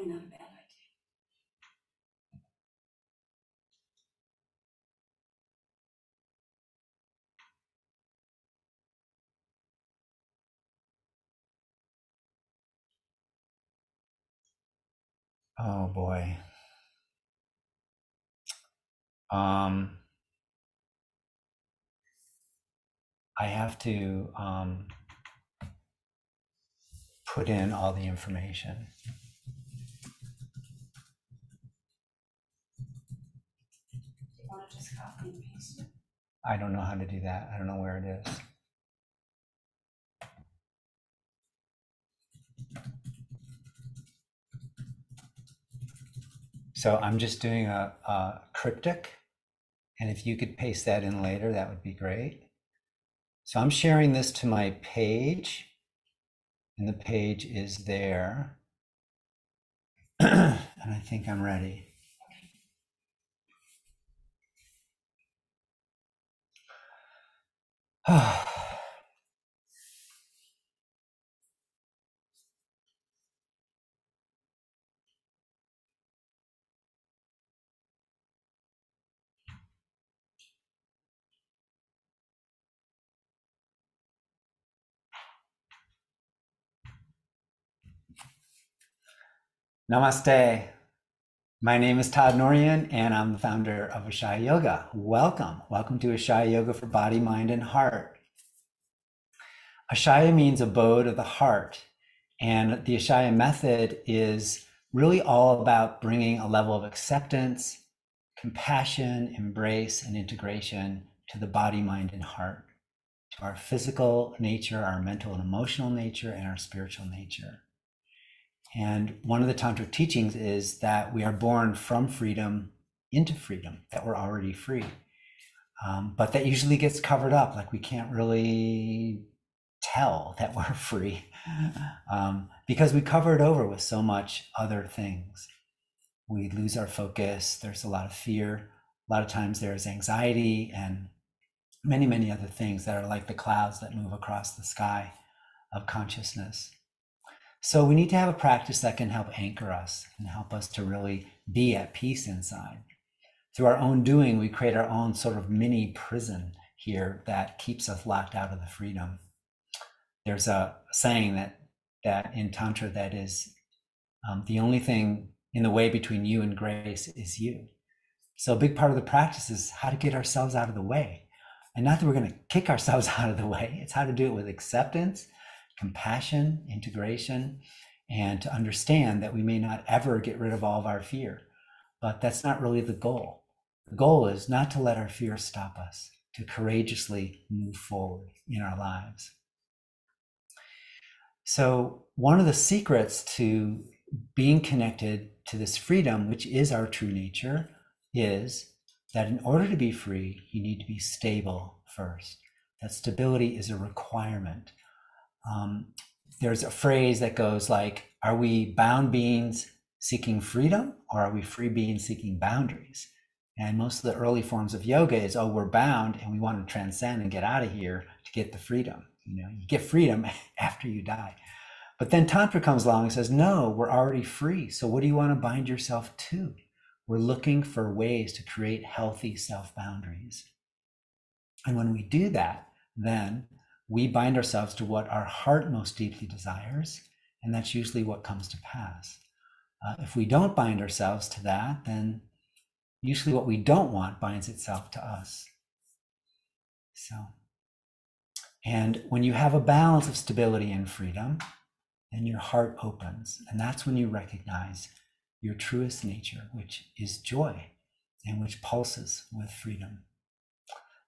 a. Oh boy. Um, I have to um, put in all the information. Do you want to just copy and paste it? I don't know how to do that. I don't know where it is. So I'm just doing a, a cryptic, and if you could paste that in later, that would be great. So I'm sharing this to my page, and the page is there. and I think I'm ready. Namaste. My name is Todd Norian, and I'm the founder of Ashaya Yoga. Welcome. Welcome to Ashaya Yoga for Body, Mind, and Heart. Ashaya means abode of the heart. And the Ashaya method is really all about bringing a level of acceptance, compassion, embrace, and integration to the body, mind, and heart, to our physical nature, our mental and emotional nature, and our spiritual nature. And one of the tantric teachings is that we are born from freedom into freedom, that we're already free. Um, but that usually gets covered up, like we can't really tell that we're free um, because we cover it over with so much other things. We lose our focus, there's a lot of fear, a lot of times there's anxiety, and many, many other things that are like the clouds that move across the sky of consciousness. So we need to have a practice that can help anchor us and help us to really be at peace inside. Through our own doing, we create our own sort of mini prison here that keeps us locked out of the freedom. There's a saying that that in tantra that is um, the only thing in the way between you and grace is you. So a big part of the practice is how to get ourselves out of the way, and not that we're going to kick ourselves out of the way. It's how to do it with acceptance compassion, integration, and to understand that we may not ever get rid of all of our fear. But that's not really the goal. The goal is not to let our fear stop us, to courageously move forward in our lives. So, one of the secrets to being connected to this freedom, which is our true nature, is that in order to be free, you need to be stable first. That stability is a requirement um, there's a phrase that goes like, are we bound beings seeking freedom or are we free beings seeking boundaries? And most of the early forms of yoga is, oh, we're bound and we want to transcend and get out of here to get the freedom. You know, you get freedom after you die. But then Tantra comes along and says, no, we're already free. So what do you want to bind yourself to? We're looking for ways to create healthy self boundaries. And when we do that, then we bind ourselves to what our heart most deeply desires, and that's usually what comes to pass. Uh, if we don't bind ourselves to that, then usually what we don't want binds itself to us. So, and when you have a balance of stability and freedom, then your heart opens, and that's when you recognize your truest nature, which is joy and which pulses with freedom.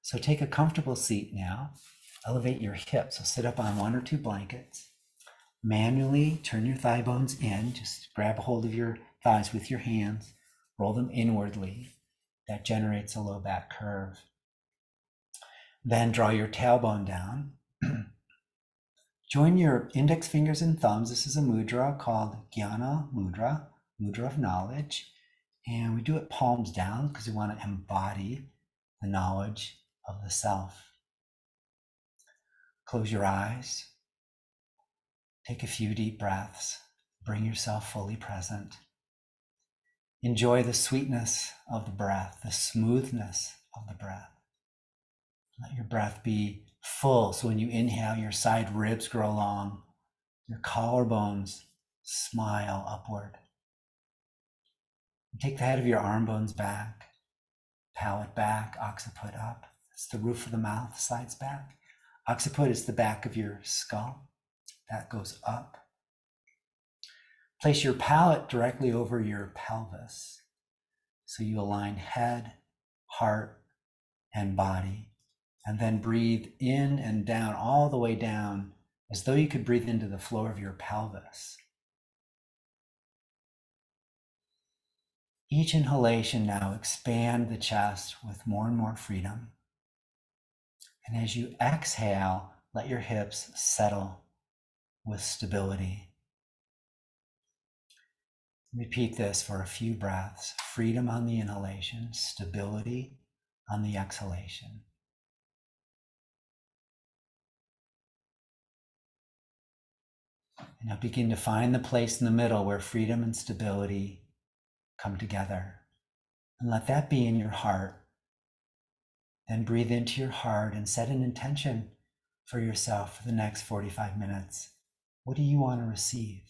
So, take a comfortable seat now elevate your hips. So sit up on one or two blankets. Manually turn your thigh bones in. Just grab a hold of your thighs with your hands. Roll them inwardly. That generates a low back curve. Then draw your tailbone down. Join your index fingers and thumbs. This is a mudra called Jnana Mudra, mudra of knowledge. And we do it palms down because we want to embody the knowledge of the self. Close your eyes. Take a few deep breaths. bring yourself fully present. Enjoy the sweetness of the breath, the smoothness of the breath. Let your breath be full. So when you inhale, your side ribs grow long, your collarbones smile upward. Take the head of your arm bones back, palate back, occiput up. That's the roof of the mouth, slides back. Occiput is the back of your skull. That goes up. Place your palate directly over your pelvis. So you align head, heart, and body. And then breathe in and down, all the way down, as though you could breathe into the floor of your pelvis. Each inhalation now expand the chest with more and more freedom. And as you exhale, let your hips settle with stability. Repeat this for a few breaths freedom on the inhalation, stability on the exhalation. And now begin to find the place in the middle where freedom and stability come together. And let that be in your heart. Then breathe into your heart and set an intention for yourself for the next 45 minutes. What do you want to receive?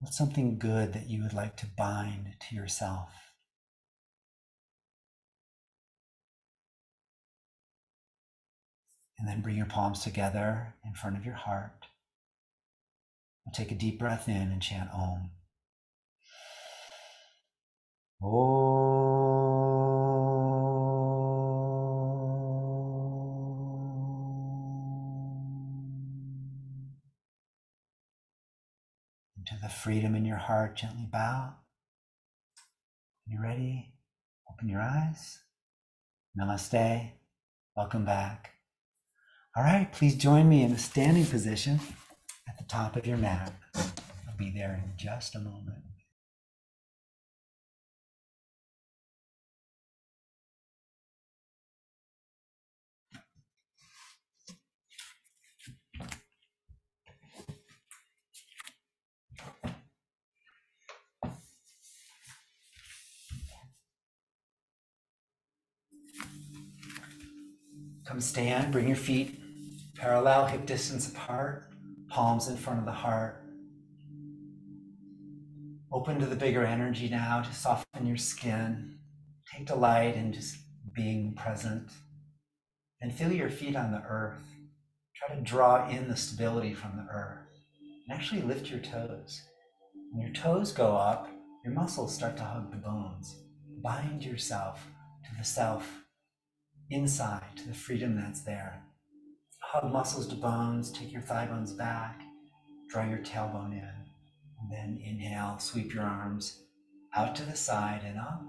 What's something good that you would like to bind to yourself? And then bring your palms together in front of your heart. And take a deep breath in and chant Om. Into the freedom in your heart, gently bow. You ready? Open your eyes. Namaste. Welcome back. All right, please join me in a standing position at the top of your mat. I'll be there in just a moment. Come stand, bring your feet parallel, hip distance apart, palms in front of the heart. Open to the bigger energy now to soften your skin. Take delight in just being present. And feel your feet on the earth. Try to draw in the stability from the earth. And actually lift your toes. When your toes go up, your muscles start to hug the bones. Bind yourself to the self inside to the freedom that's there. Hug muscles to bones, take your thigh bones back, draw your tailbone in, and then inhale, sweep your arms out to the side and up.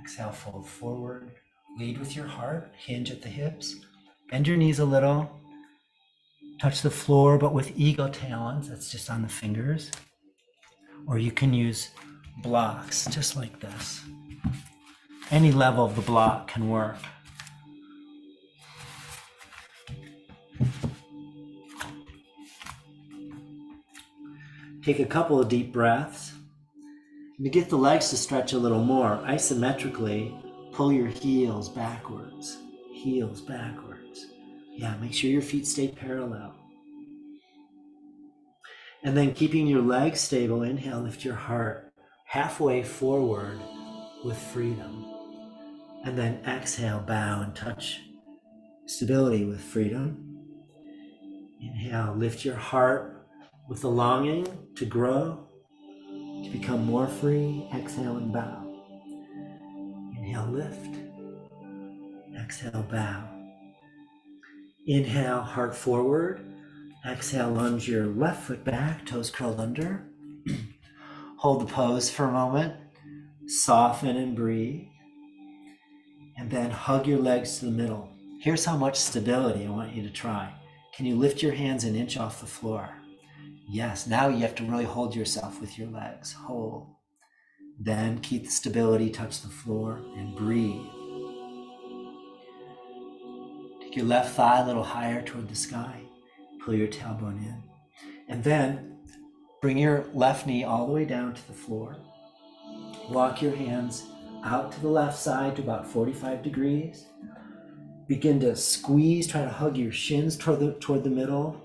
Exhale, fold forward, lead with your heart, hinge at the hips, bend your knees a little, touch the floor, but with eagle talons, that's just on the fingers. Or you can use blocks just like this any level of the block can work. Take a couple of deep breaths. And to get the legs to stretch a little more, isometrically pull your heels backwards. Heels backwards. Yeah, make sure your feet stay parallel. And then keeping your legs stable, inhale, lift your heart halfway forward with freedom. And then exhale, bow and touch stability with freedom. Inhale, lift your heart with the longing to grow, to become more free. Exhale and bow. Inhale, lift. Exhale, bow. Inhale, heart forward. Exhale, lunge your left foot back, toes curled under. Hold the pose for a moment. Soften and breathe and then hug your legs to the middle. Here's how much stability I want you to try. Can you lift your hands an inch off the floor? Yes, now you have to really hold yourself with your legs. Hold. Then keep the stability, touch the floor, and breathe. Take your left thigh a little higher toward the sky. Pull your tailbone in. And then bring your left knee all the way down to the floor. Walk your hands out to the left side to about 45 degrees. Begin to squeeze, try to hug your shins toward the, toward the middle.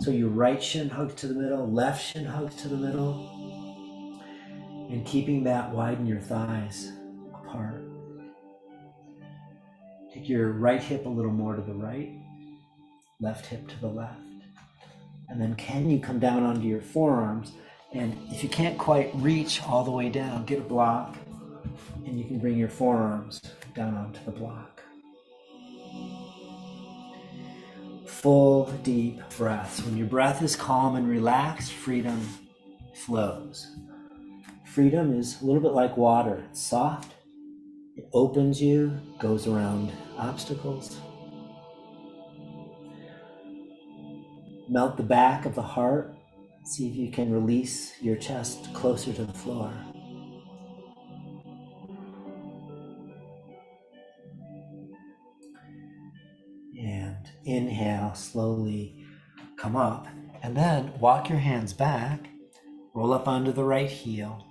So your right shin hugs to the middle, left shin hugs to the middle. And keeping that widen your thighs apart. Take your right hip a little more to the right, left hip to the left. And then can you come down onto your forearms? And if you can't quite reach all the way down, get a block and you can bring your forearms down onto the block. Full, deep breaths. When your breath is calm and relaxed, freedom flows. Freedom is a little bit like water, it's soft, it opens you, goes around obstacles. Melt the back of the heart. See if you can release your chest closer to the floor. Inhale, slowly come up. And then walk your hands back, roll up onto the right heel,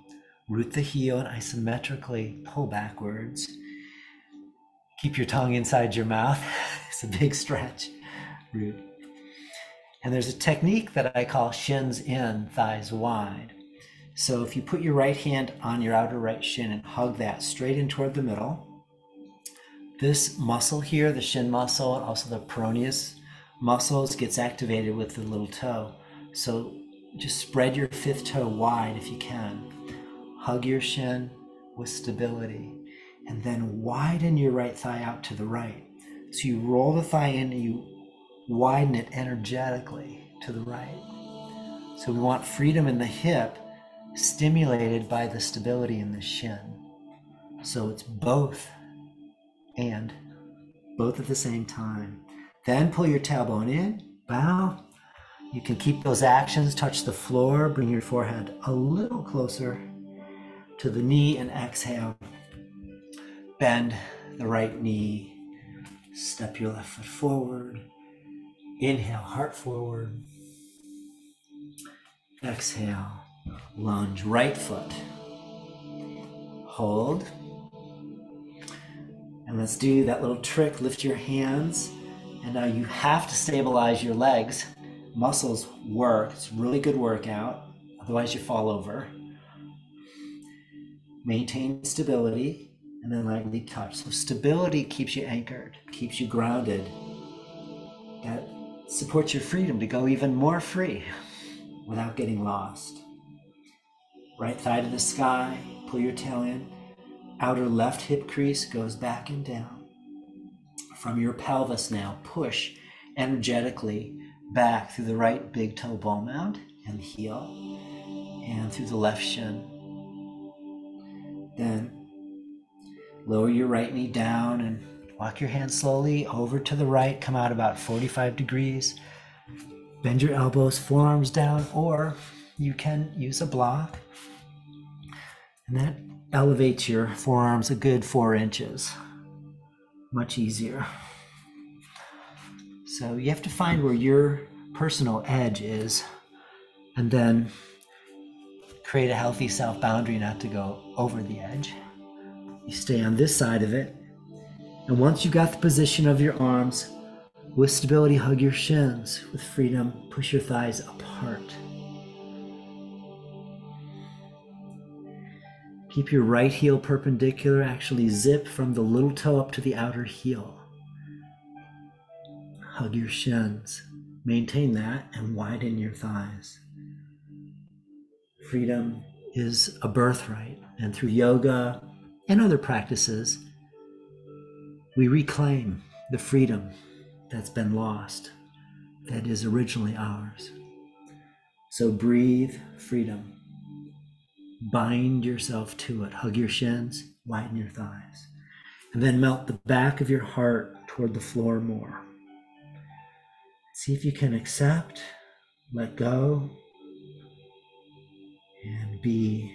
root the heel, and isometrically pull backwards. Keep your tongue inside your mouth. it's a big stretch. Root. And there's a technique that I call shins in, thighs wide. So if you put your right hand on your outer right shin and hug that straight in toward the middle, this muscle here, the shin muscle, and also the peroneus muscles gets activated with the little toe. So just spread your fifth toe wide if you can. Hug your shin with stability. And then widen your right thigh out to the right. So you roll the thigh in and you widen it energetically to the right. So we want freedom in the hip stimulated by the stability in the shin. So it's both and both at the same time. Then pull your tailbone in, bow. You can keep those actions, touch the floor, bring your forehead a little closer to the knee, and exhale. Bend the right knee, step your left foot forward. Inhale, heart forward. Exhale, lunge, right foot. Hold. And let's do that little trick. Lift your hands. And now you have to stabilize your legs. Muscles work. It's really good workout. Otherwise, you fall over. Maintain stability and then lightly touch. So, stability keeps you anchored, keeps you grounded. That supports your freedom to go even more free without getting lost. Right thigh to the sky, pull your tail in. Outer left hip crease goes back and down. From your pelvis now, push energetically back through the right big toe ball mound and heel, and through the left shin. Then lower your right knee down and walk your hand slowly over to the right. Come out about 45 degrees. Bend your elbows, forearms down, or you can use a block. And that elevates your forearms a good four inches. Much easier. So you have to find where your personal edge is and then create a healthy self boundary not to go over the edge. You stay on this side of it. And once you got the position of your arms, with stability, hug your shins. With freedom, push your thighs apart. Keep your right heel perpendicular, actually zip from the little toe up to the outer heel. Hug your shins. Maintain that and widen your thighs. Freedom is a birthright, and through yoga and other practices, we reclaim the freedom that's been lost, that is originally ours. So breathe freedom. Bind yourself to it. Hug your shins, widen your thighs. And then melt the back of your heart toward the floor more. See if you can accept, let go, and be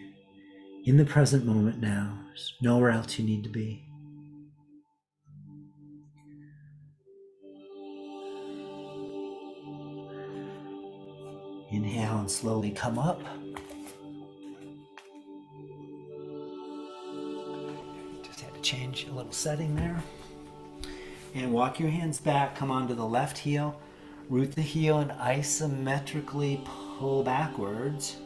in the present moment now. There's nowhere else you need to be. Inhale. And slowly come up. Change a little setting there. And walk your hands back, come onto the left heel, root the heel and isometrically pull backwards.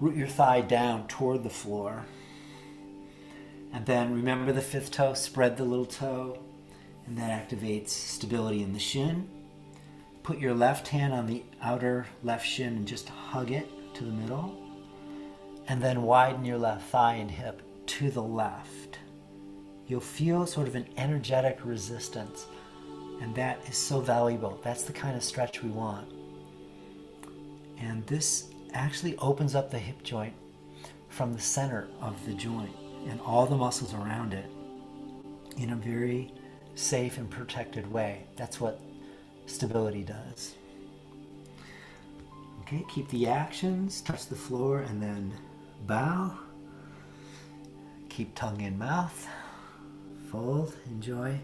Root your thigh down toward the floor. And then remember the fifth toe, spread the little toe, and that activates stability in the shin. Put your left hand on the outer left shin and just hug it to the middle. And then widen your left thigh and hip to the left. You'll feel sort of an energetic resistance, and that is so valuable. That's the kind of stretch we want. And this actually opens up the hip joint from the center of the joint and all the muscles around it in a very safe and protected way. That's what stability does. Okay, keep the actions, touch the floor, and then bow. Keep tongue in mouth. Fold, enjoy.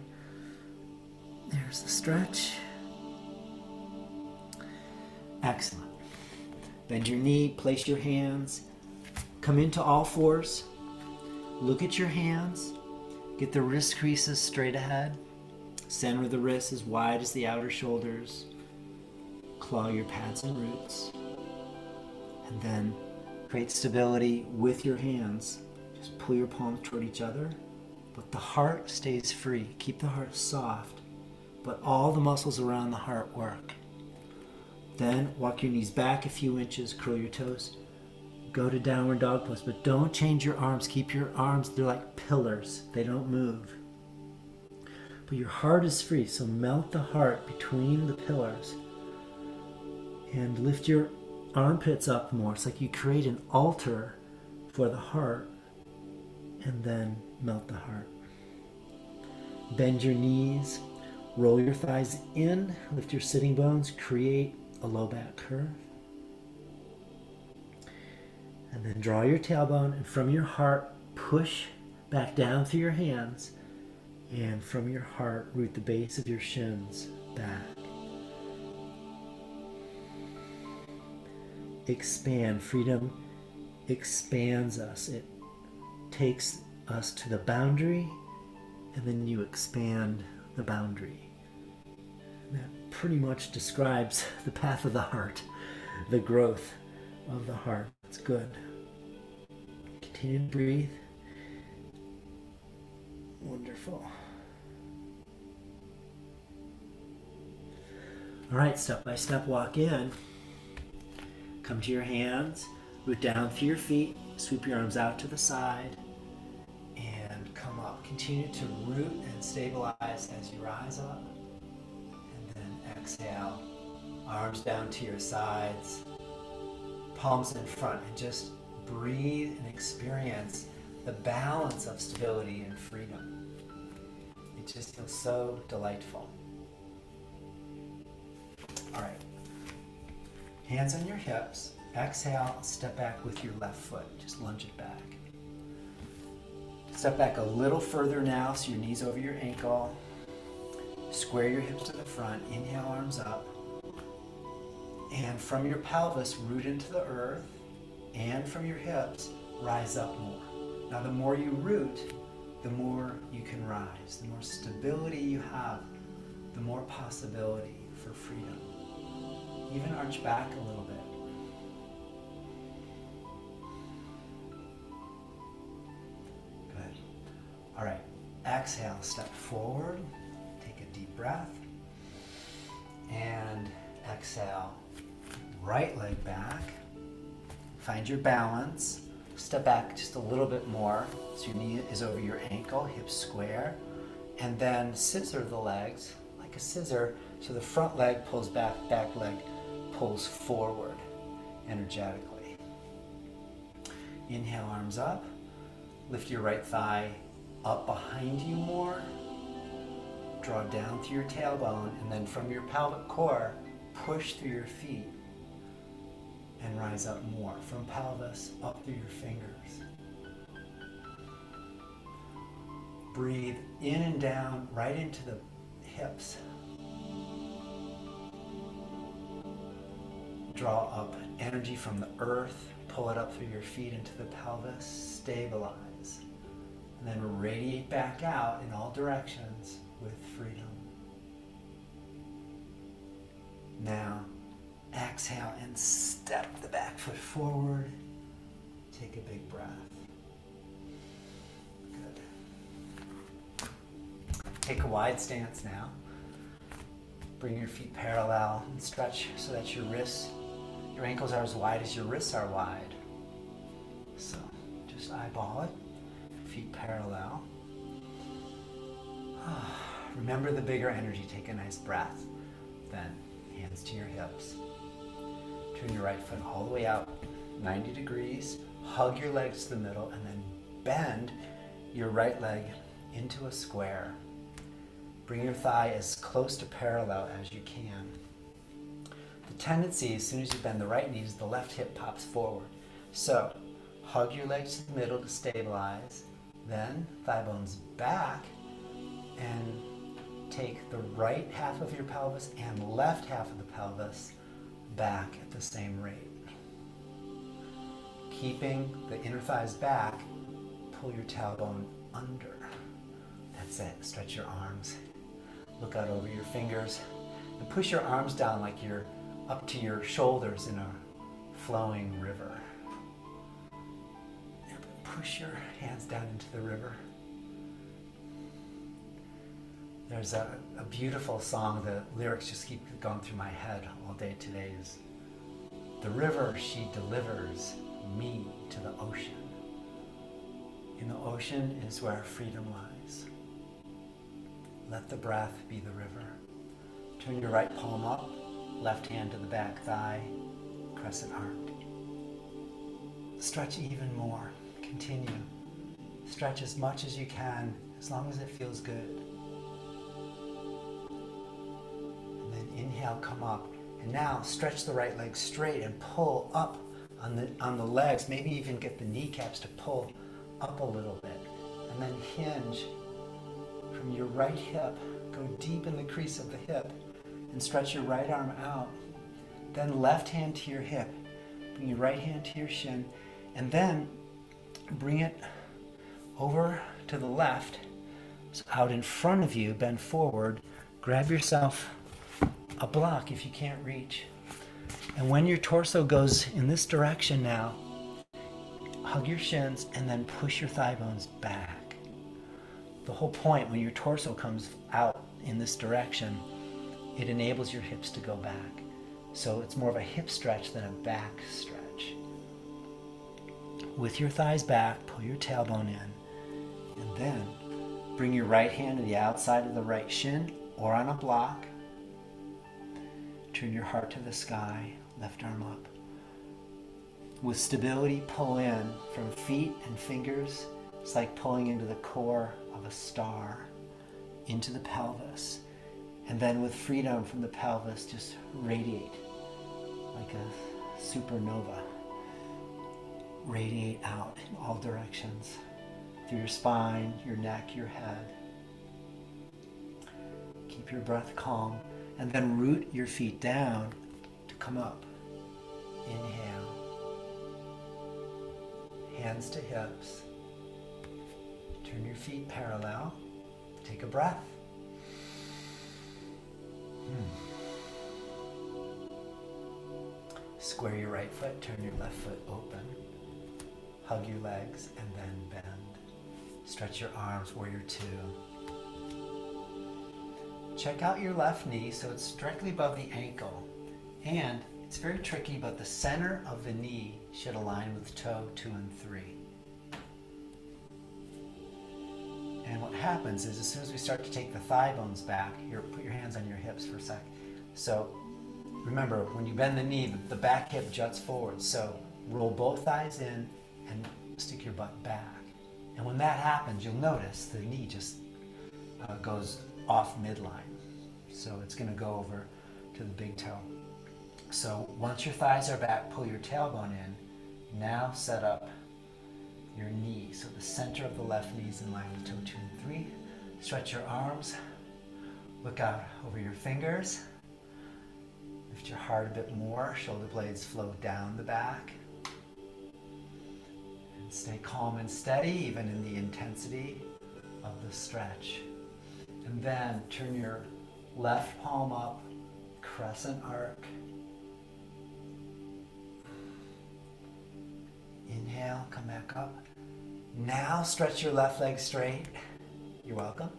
There's the stretch. Excellent. Bend your knee, place your hands, come into all fours. Look at your hands. Get the wrist creases straight ahead. Center the wrist as wide as the outer shoulders. Claw your pads and roots. And then create stability with your hands. Just pull your palms toward each other. But the heart stays free. Keep the heart soft. But all the muscles around the heart work. Then walk your knees back a few inches, curl your toes, go to downward dog pose, but don't change your arms. Keep your arms, they're like pillars, they don't move. But your heart is free, so melt the heart between the pillars and lift your armpits up more. It's like you create an altar for the heart and then melt the heart. Bend your knees, roll your thighs in, lift your sitting bones, create a low back curve. And then draw your tailbone and from your heart, push back down through your hands. And from your heart, root the base of your shins back. Expand. Freedom expands us. It takes us to the boundary, and then you expand the boundary. That pretty much describes the path of the heart, the growth of the heart. It's good. Continue to breathe. Wonderful. All right, step by step, walk in. Come to your hands, root down through your feet, sweep your arms out to the side, and come up. Continue to root and stabilize as you rise up. And then exhale, arms down to your sides, palms in front, and just breathe and experience the balance of stability and freedom. It just feels so delightful. All right. Hands on your hips. Exhale, step back with your left foot. Just lunge it back. Step back a little further now so your knees over your ankle. Square your hips to the front. Inhale, arms up. And from your pelvis, root into the earth. And from your hips, rise up more. Now, the more you root, the more you can rise. The more stability you have, the more possibility for freedom. Even arch back a little bit. Good. All right. Exhale, step forward. Take a deep breath. And exhale, right leg back. Find your balance. Step back just a little bit more so your knee is over your ankle, hips square. And then scissor the legs like a scissor so the front leg pulls back, back leg pulls forward energetically. Inhale, arms up. Lift your right thigh up behind you more. Draw down through your tailbone, and then from your pelvic core, push through your feet and rise up more. From pelvis up through your fingers. Breathe in and down right into the hips. Draw up energy from the earth, pull it up through your feet into the pelvis, stabilize, and then radiate back out in all directions with freedom. Now, exhale and step the back foot forward. Take a big breath. Good. Take a wide stance now. Bring your feet parallel and stretch so that your wrists, your ankles are as wide as your wrists are wide. So just eyeball it. Feet parallel. Remember the bigger energy. Take a nice breath. Then hands to your hips. Turn your right foot all the way out 90 degrees. Hug your legs to the middle and then bend your right leg into a square. Bring your thigh as close to parallel as you can. The tendency, as soon as you bend the right knee, is the left hip pops forward. So, hug your legs to the middle to stabilize. Then, thigh bones back and take the right half of your pelvis and left half of the pelvis back at the same rate. Keeping the inner thighs back, pull your tailbone under. That's it. Stretch your arms. Look out over your fingers and push your arms down like you're up to your shoulders in a flowing river. Push your hands down into the river. There's a, a beautiful song, the lyrics just keep going through my head all day today is The river she delivers me to the ocean. In the ocean is where freedom lies. Let the breath be the river. Turn your right palm up, left hand to the back thigh, crescent armed. Stretch even more. Continue. Stretch as much as you can, as long as it feels good. And then inhale, come up. And now stretch the right leg straight and pull up on the, on the legs. Maybe even get the kneecaps to pull up a little bit. And then hinge from your right hip. Go deep in the crease of the hip and stretch your right arm out. Then left hand to your hip. Bring your right hand to your shin. And then bring it over to the left. So out in front of you, bend forward. Grab yourself a block if you can't reach. And when your torso goes in this direction now, hug your shins and then push your thigh bones back. The whole point when your torso comes out in this direction, it enables your hips to go back. So it's more of a hip stretch than a back stretch. With your thighs back, pull your tailbone in, and then bring your right hand to the outside of the right shin or on a block. Turn your heart to the sky, left arm up. With stability, pull in from feet and fingers. It's like pulling into the core of a star, into the pelvis. And then with freedom from the pelvis, just radiate like a supernova. Radiate out in all directions through your spine, your neck, your head. Keep your breath calm and then root your feet down to come up. Inhale. Hands to hips. Turn your feet parallel. Take a breath. Hmm. Square your right foot, turn your left foot open. Hug your legs and then bend. Stretch your arms, warrior two. Check out your left knee so it's directly above the ankle. And it's very tricky, but the center of the knee should align with toe two and three. And what happens is as soon as we start to take the thigh bones back, here, put your hands on your hips for a sec. So remember, when you bend the knee, the back hip juts forward. So roll both thighs in and stick your butt back. And when that happens, you'll notice the knee just uh, goes off midline. So it's going to go over to the big toe. So once your thighs are back, pull your tailbone in. Now set up your knee. So the center of the left knee is in line with toe two and three. Stretch your arms. Look out over your fingers. Lift your heart a bit more. Shoulder blades flow down the back. And stay calm and steady, even in the intensity of the stretch. And then turn your left palm up, crescent arc. Inhale, come back up. Now stretch your left leg straight. You're welcome.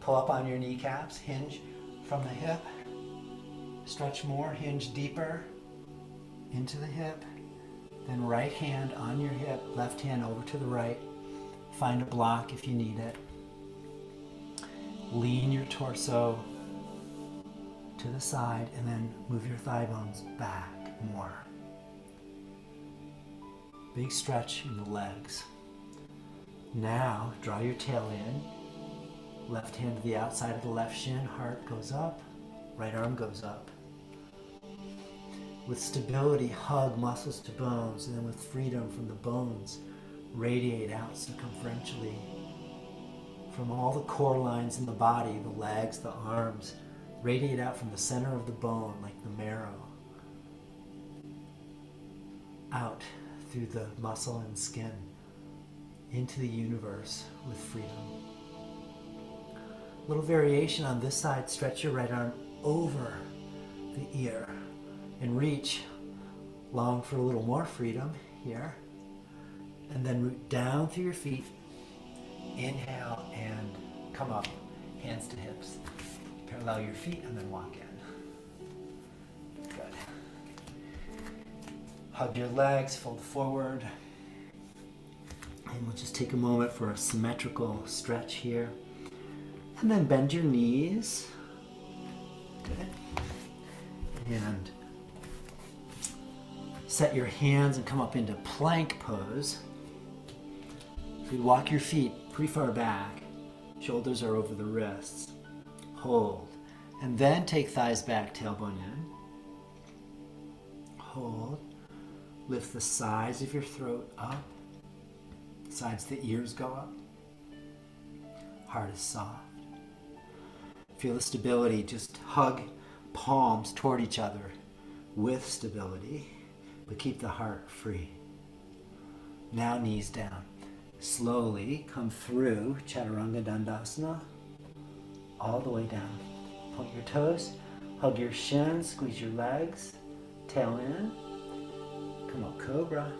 Pull up on your kneecaps, hinge from the hip. Stretch more, hinge deeper into the hip. Then right hand on your hip, left hand over to the right. Find a block if you need it. Lean your torso to the side and then move your thigh bones back more. Big stretch in the legs. Now draw your tail in. Left hand to the outside of the left shin, heart goes up, right arm goes up. With stability, hug muscles to bones, and then with freedom from the bones, radiate out circumferentially from all the core lines in the body, the legs, the arms, radiate out from the center of the bone like the marrow, out through the muscle and skin into the universe with freedom. Little variation on this side, stretch your right arm over the ear and reach. Long for a little more freedom here. And then root down through your feet. Inhale and come up, hands to hips. Parallel your feet and then walk in. Good. Hug your legs, fold forward. And we'll just take a moment for a symmetrical stretch here. And then bend your knees. Good. And set your hands and come up into plank pose. If you walk your feet pretty far back, shoulders are over the wrists. Hold. And then take thighs back, tailbone in. Hold. Lift the sides of your throat up. Sides the ears go up. Heart is soft. Feel the stability. Just hug palms toward each other with stability, but keep the heart free. Now, knees down. Slowly come through Chaturanga Dandasana all the way down. Point your toes, hug your shins, squeeze your legs, tail in. Come up, Cobra.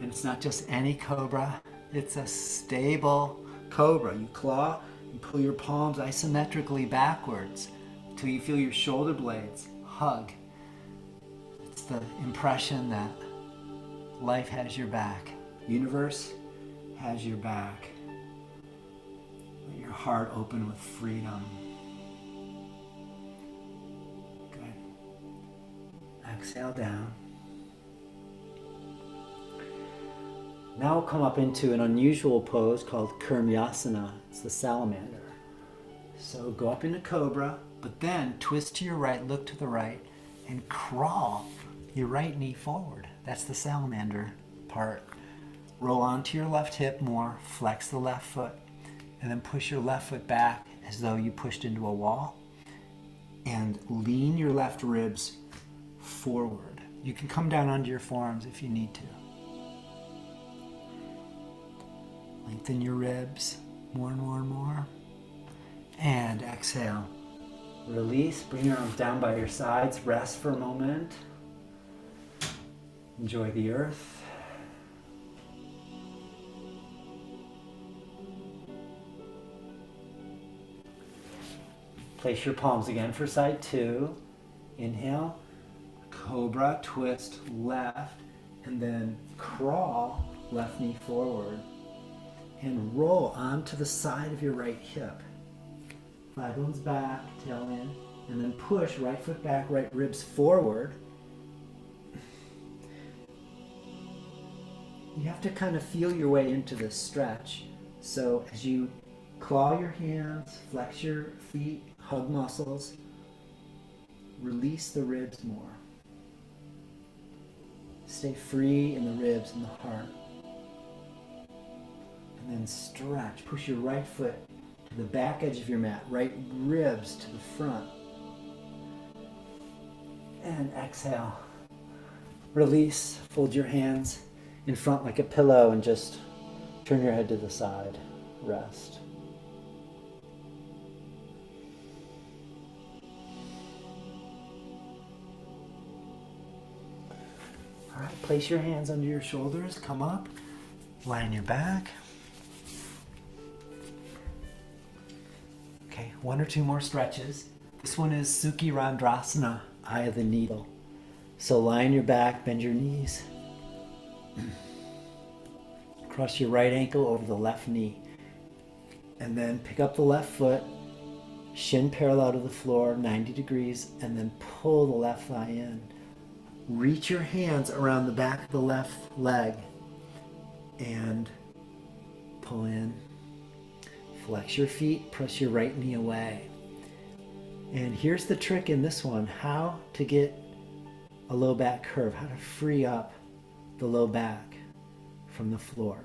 And it's not just any cobra, it's a stable cobra. You claw, you pull your palms isometrically backwards until you feel your shoulder blades hug. It's the impression that life has your back, universe has your back. Let your heart open with freedom. Good. Exhale down. Now come up into an unusual pose called Kurmyasana. It's the salamander. So go up into cobra, but then twist to your right, look to the right, and crawl your right knee forward. That's the salamander part. Roll onto your left hip more, flex the left foot, and then push your left foot back as though you pushed into a wall. And lean your left ribs forward. You can come down onto your forearms if you need to. Lengthen your ribs more and more and more. And exhale. Release. Bring your arms down by your sides. Rest for a moment. Enjoy the earth. Place your palms again for side two. Inhale. Cobra, twist left, and then crawl left knee forward and roll onto the side of your right hip. Thigh bones back, tail in, and then push right foot back, right ribs forward. You have to kind of feel your way into this stretch. So as you claw your hands, flex your feet, hug muscles, release the ribs more. Stay free in the ribs and the heart. And then stretch. Push your right foot to the back edge of your mat, right ribs to the front. And exhale. Release. Fold your hands in front like a pillow and just turn your head to the side. Rest. All right, place your hands under your shoulders. Come up. Lie on your back. Okay, one or two more stretches. This one is Suchirandhrasana, eye of the needle. So lie on your back, bend your knees. Cross your right ankle over the left knee. And then pick up the left foot, shin parallel to the floor, 90 degrees, and then pull the left thigh in. Reach your hands around the back of the left leg and pull in. Flex your feet, press your right knee away. And here's the trick in this one how to get a low back curve, how to free up the low back from the floor.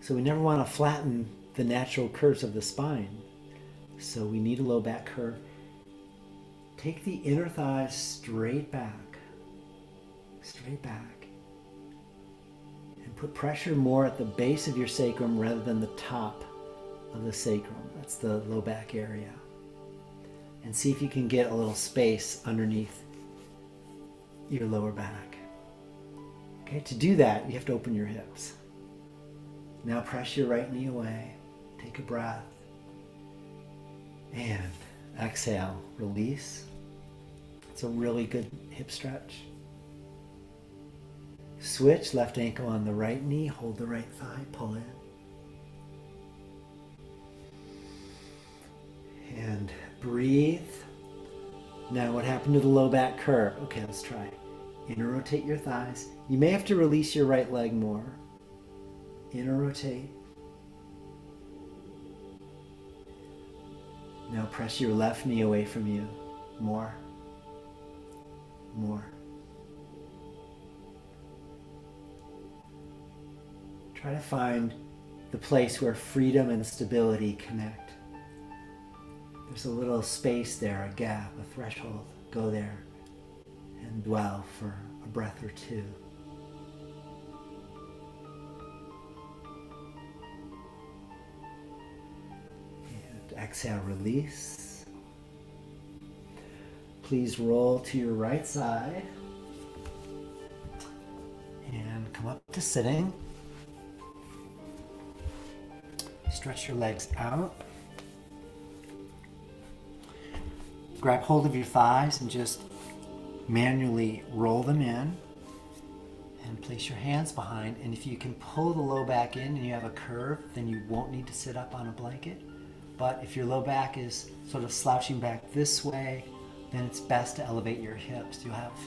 So we never want to flatten the natural curves of the spine. So we need a low back curve. Take the inner thighs straight back, straight back. And put pressure more at the base of your sacrum rather than the top of the sacrum. That's the low back area. And see if you can get a little space underneath your lower back. Okay, to do that, you have to open your hips. Now press your right knee away. Take a breath. And exhale, release. It's a really good hip stretch. Switch left ankle on the right knee, hold the right thigh, pull in. And breathe. Now, what happened to the low back curve? Okay, let's try. Inner rotate your thighs. You may have to release your right leg more. Inner rotate. Now press your left knee away from you. More. More. Try to find the place where freedom and stability connect. There's a little space there, a gap, a threshold. Go there and dwell for a breath or two. And exhale, release. Please roll to your right side and come up to sitting. Stretch your legs out. Grab hold of your thighs and just manually roll them in and place your hands behind. And if you can pull the low back in and you have a curve, then you won't need to sit up on a blanket. But if your low back is sort of slouching back this way, then it's best to elevate your hips. You'll have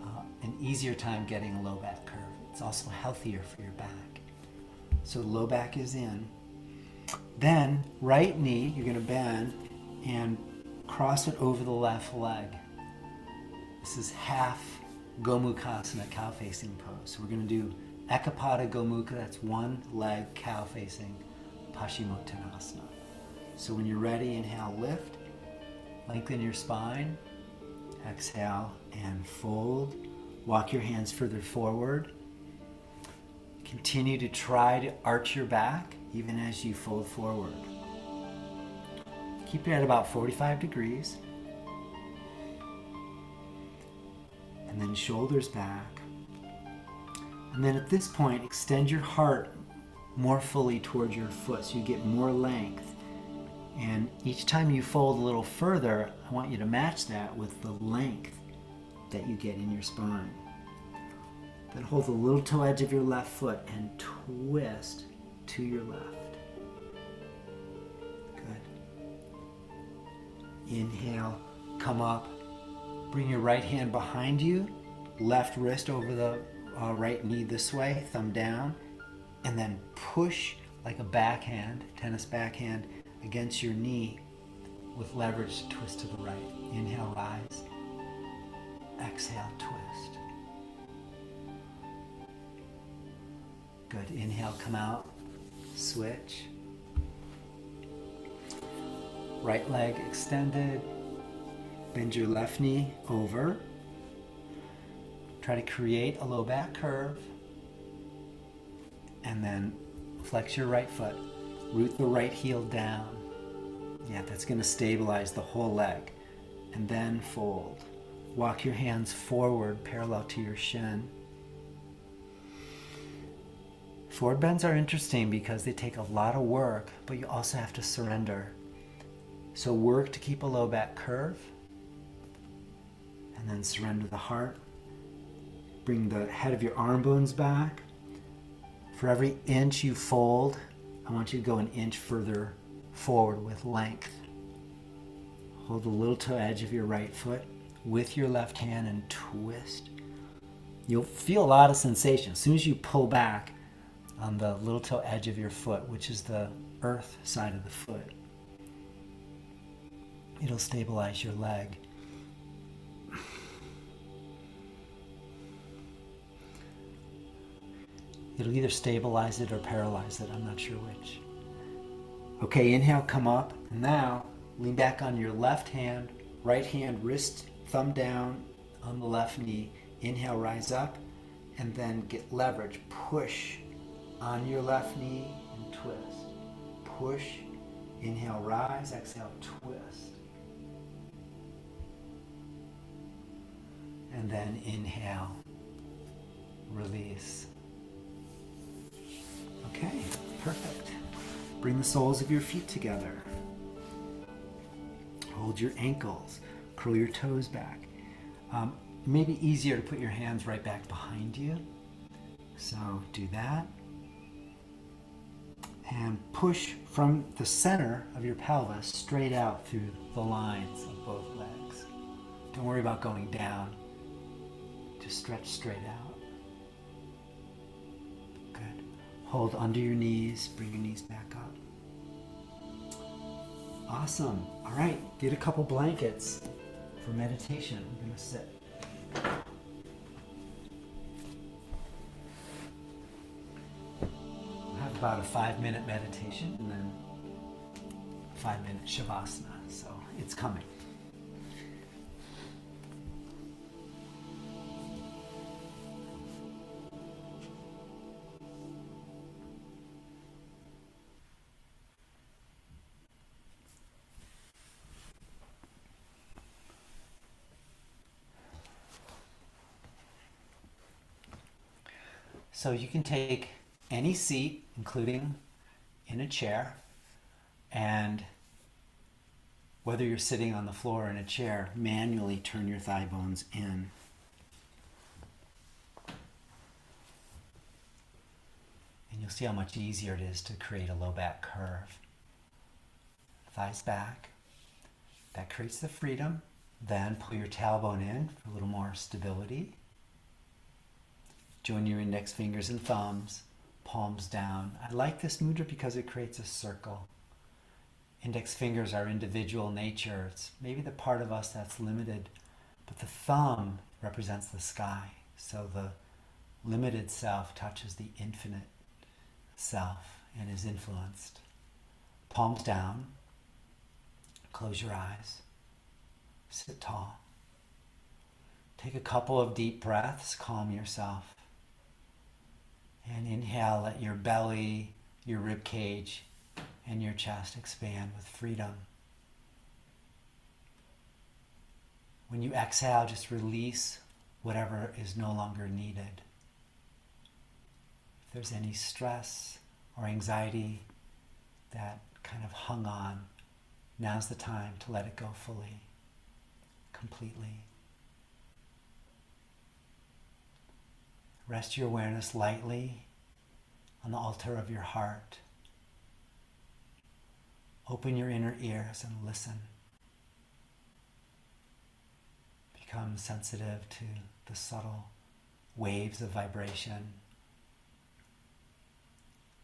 uh, an easier time getting a low back curve. It's also healthier for your back. So low back is in. Then right knee, you're going to bend and cross it over the left leg. This is half Gomukhasana, cow facing pose. So we're going to do Ekapada Gomukha, that's one leg cow facing Paschimottanasana. So when you're ready, inhale, lift, lengthen your spine, exhale, and fold. Walk your hands further forward. Continue to try to arch your back even as you fold forward. Keep it at about 45 degrees. And then shoulders back. And then at this point, extend your heart more fully towards your foot so you get more length. And each time you fold a little further, I want you to match that with the length that you get in your spine. Then hold the little toe edge of your left foot and twist to your left. Inhale, come up. Bring your right hand behind you, left wrist over the uh, right knee this way, thumb down, and then push like a backhand, tennis backhand, against your knee with leverage to twist to the right. Inhale, rise. Exhale, twist. Good. Inhale, come out. Switch. Right leg extended. Bend your left knee over. Try to create a low back curve. And then flex your right foot. Root the right heel down. Yeah, that's going to stabilize the whole leg. And then fold. Walk your hands forward parallel to your shin. Forward bends are interesting because they take a lot of work, but you also have to surrender. So work to keep a low back curve and then surrender the heart. Bring the head of your arm bones back. For every inch you fold, I want you to go an inch further forward with length. Hold the little toe edge of your right foot with your left hand and twist. You'll feel a lot of sensation. As soon as you pull back on the little toe edge of your foot, which is the earth side of the foot, it'll stabilize your leg. It'll either stabilize it or paralyze it. I'm not sure which. Okay, inhale, come up. Now, lean back on your left hand, right hand, wrist, thumb down on the left knee. Inhale, rise up, and then get leverage. Push on your left knee and twist. Push, inhale, rise, exhale, twist. And then inhale, release. Okay, perfect. Bring the soles of your feet together. Hold your ankles. Curl your toes back. Um, it may be easier to put your hands right back behind you. So do that. And push from the center of your pelvis straight out through the lines of both legs. Don't worry about going down. Just stretch straight out. Good. Hold under your knees, bring your knees back up. Awesome. All right, get a couple blankets for meditation. We're going to sit. We'll have about a five minute meditation and then five minute shavasana. So it's coming. So you can take any seat, including in a chair, and whether you're sitting on the floor or in a chair, manually turn your thigh bones in. And you'll see how much easier it is to create a low back curve. Thighs back. That creates the freedom. Then pull your tailbone in for a little more stability. Join your index fingers and thumbs, palms down. I like this mudra because it creates a circle. Index fingers are individual nature. It's maybe the part of us that's limited, but the thumb represents the sky. So the limited self touches the infinite self and is influenced. Palms down. Close your eyes. Sit tall. Take a couple of deep breaths, calm yourself. Inhale, let your belly, your rib cage, and your chest expand with freedom. When you exhale, just release whatever is no longer needed. If there's any stress or anxiety that kind of hung on, now's the time to let it go fully, completely. Rest your awareness lightly on the altar of your heart. Open your inner ears and listen. Become sensitive to the subtle waves of vibration.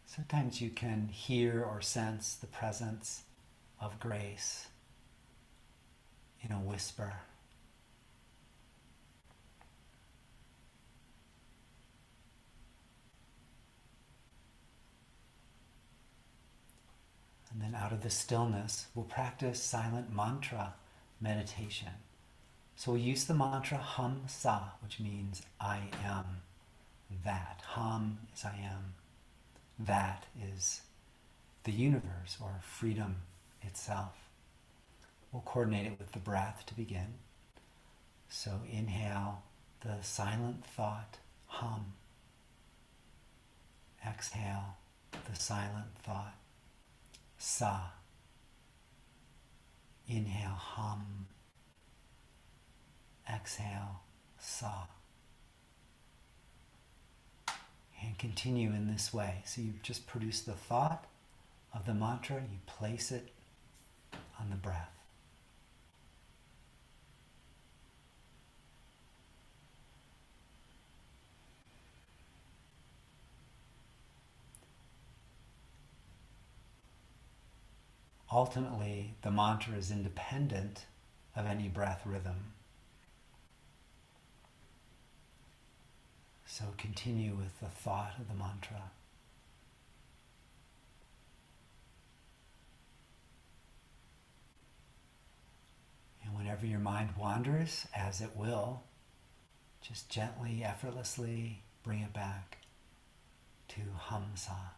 Sometimes you can hear or sense the presence of grace in a whisper. And then out of the stillness, we'll practice silent mantra meditation. So we'll use the mantra Hum Sa, which means I am that. Hum is I am. That is the universe or freedom itself. We'll coordinate it with the breath to begin. So inhale the silent thought, hum. Exhale the silent thought, sa. Inhale, hum. Exhale, sa. And continue in this way. So you just produce the thought of the mantra, you place it on the breath. Ultimately, the mantra is independent of any breath rhythm. So continue with the thought of the mantra. And whenever your mind wanders, as it will, just gently, effortlessly bring it back to Hamsa.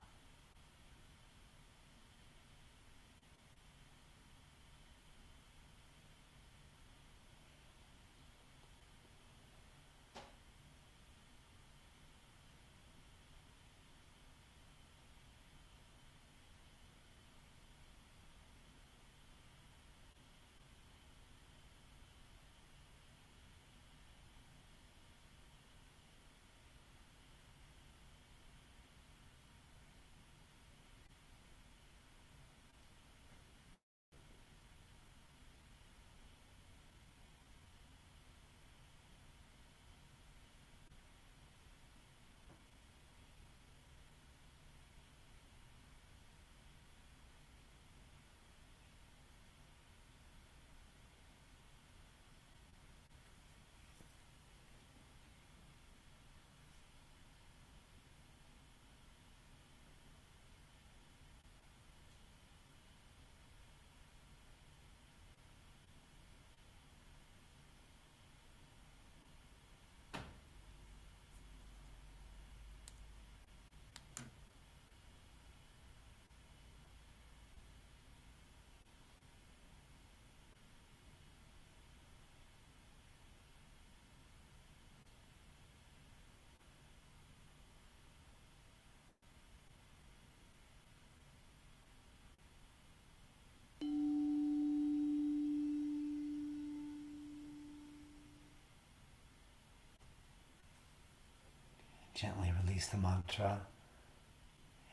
Gently release the mantra.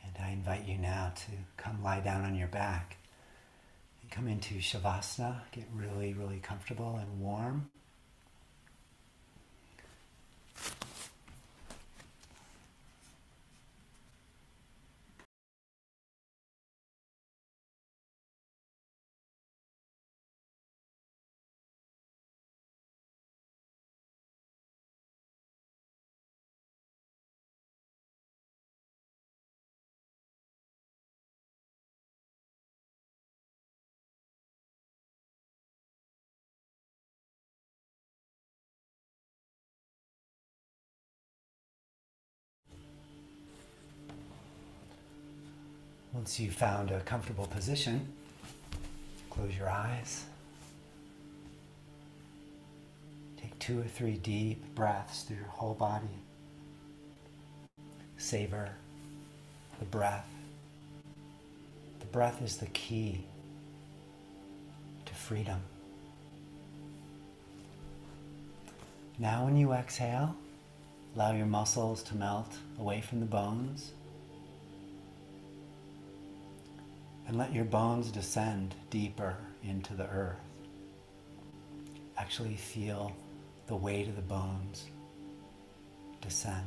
And I invite you now to come lie down on your back and come into Shavasana. Get really, really comfortable and warm. Once you've found a comfortable position, close your eyes. Take two or three deep breaths through your whole body. Savor the breath. The breath is the key to freedom. Now, when you exhale, allow your muscles to melt away from the bones. And let your bones descend deeper into the earth. Actually, feel the weight of the bones descend.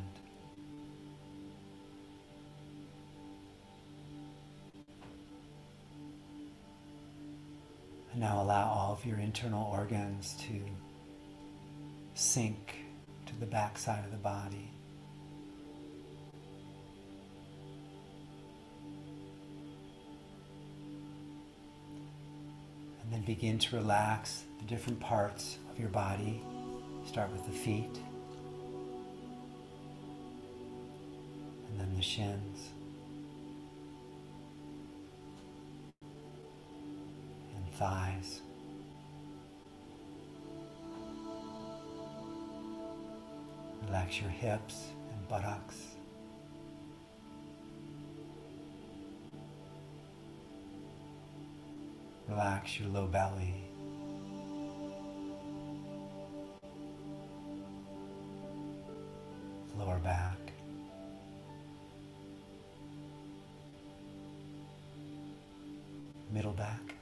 And now allow all of your internal organs to sink to the backside of the body. Then begin to relax the different parts of your body. Start with the feet, and then the shins, and thighs. Relax your hips and buttocks. Relax your low belly. Lower back. Middle back.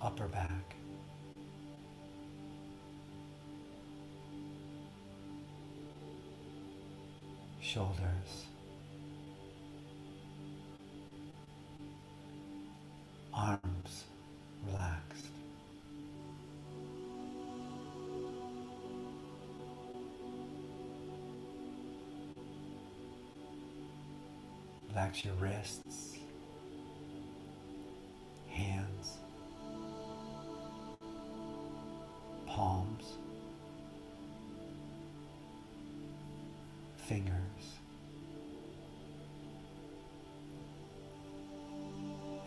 Upper back. Shoulders. Relax your wrists, hands, palms, fingers.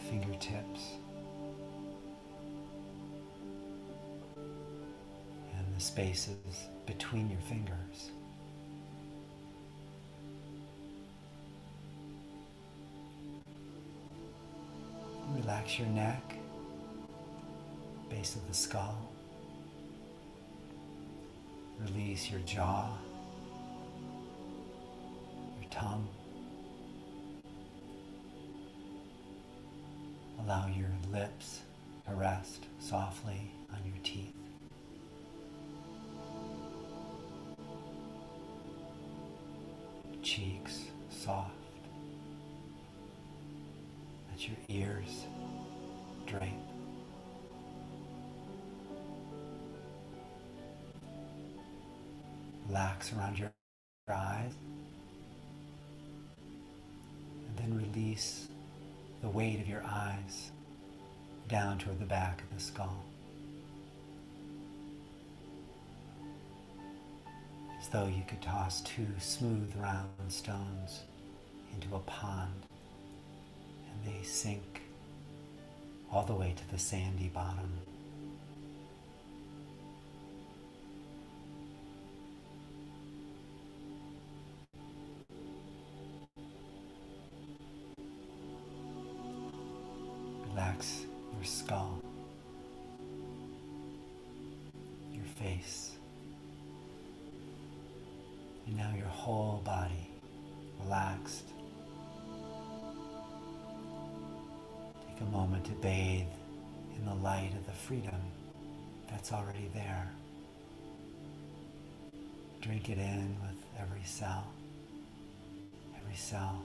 fingertips and the spaces between your fingers. Your neck, base of the skull. Release your jaw, your tongue. Allow your lips to rest softly on your teeth. Cheeks soft. Let your ears Relax around your eyes. And then release the weight of your eyes down toward the back of the skull. As though you could toss two smooth round stones into a pond and they sink all the way to the sandy bottom. That's already there. Drink it in with every cell. Every cell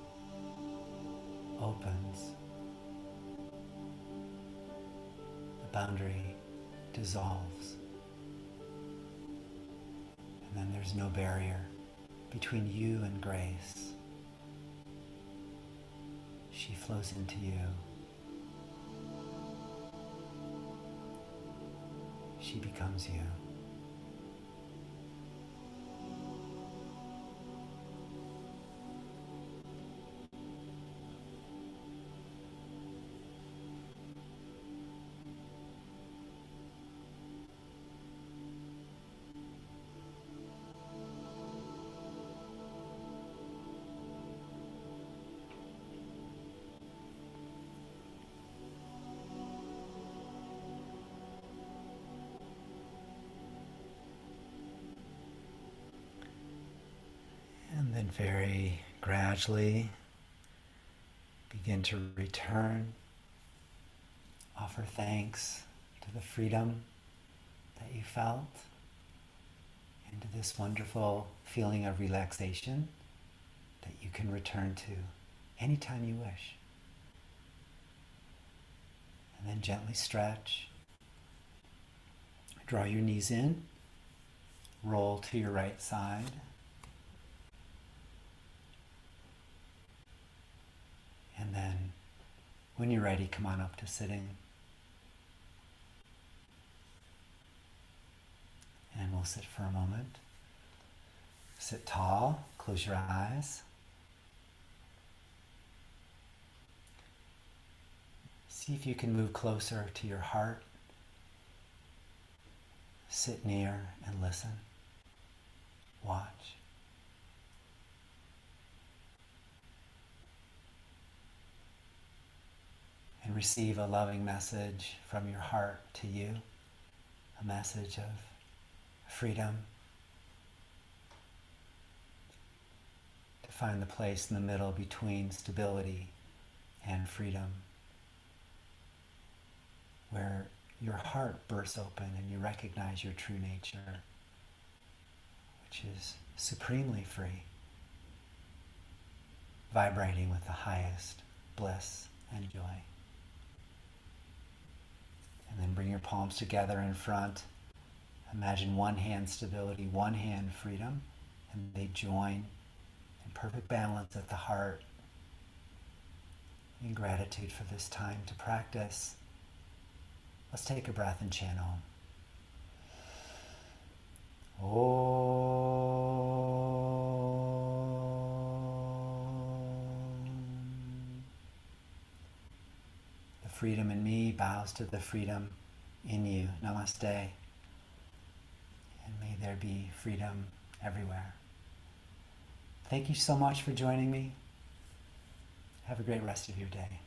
opens The boundary dissolves. And then there's no barrier between you and grace. She flows into you. She becomes you. And very gradually begin to return. Offer thanks to the freedom that you felt and to this wonderful feeling of relaxation that you can return to anytime you wish. And then gently stretch. Draw your knees in. Roll to your right side. And then When you're ready, come on up to sitting. And we'll sit for a moment. Sit tall, close your eyes. See if you can move closer to your heart. Sit near and listen. Watch. And receive a loving message from your heart to you, a message of freedom, to find the place in the middle between stability and freedom, where your heart bursts open and you recognize your true nature, which is supremely free, vibrating with the highest bliss and joy. And then bring your palms together in front. Imagine one hand stability, one hand freedom, and they join in perfect balance at the heart. In gratitude for this time to practice. Let's take a breath and channel. Om. Freedom in me bows to the freedom in you. Namaste. And may there be freedom everywhere. Thank you so much for joining me. Have a great rest of your day.